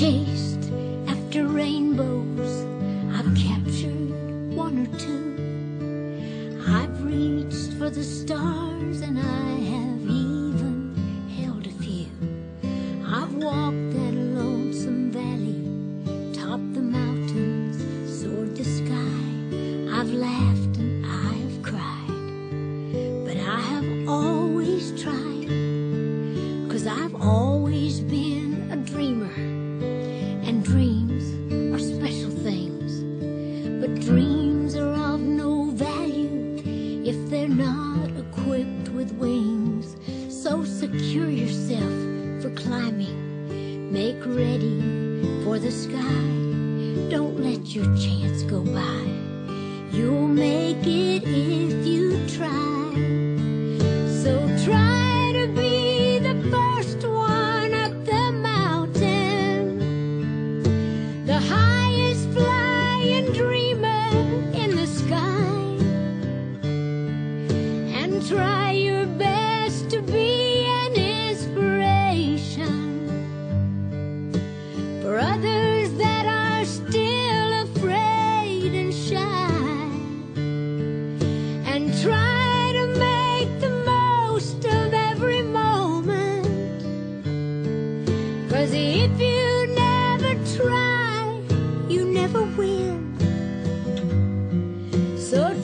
chased after rainbows. I've captured one or two. I've reached for the stars and I have make ready for the sky. Don't let your chance go by. You'll make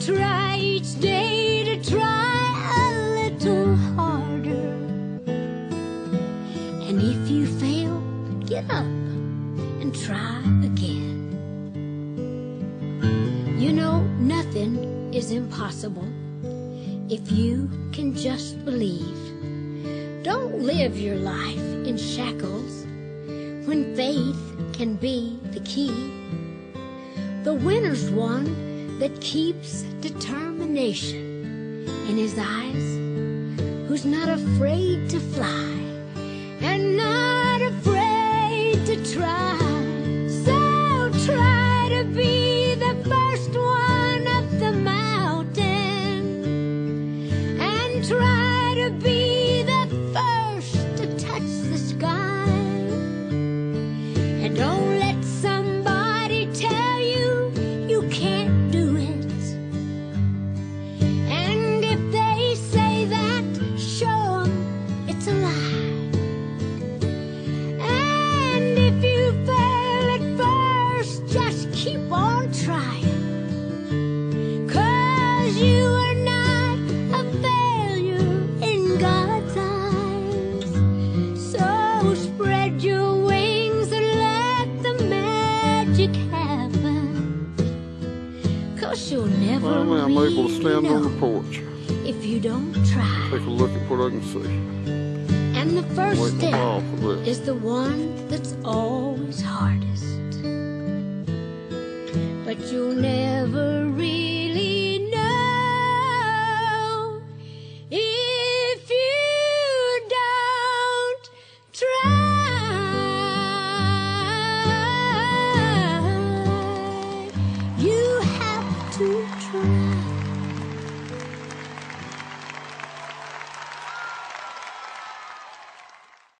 try each day to try a little harder. And if you fail, get up and try again. You know, nothing is impossible if you can just believe. Don't live your life in shackles when faith can be the key. The winner's one that keeps determination in his eyes, who's not afraid to fly and not afraid to try. So try to be the first one up the mountain and try I'm able to stand on the porch. if you don't try. Take a look at what I can see. And the first step while for this. is the one that's always hardest. But you'll never really 出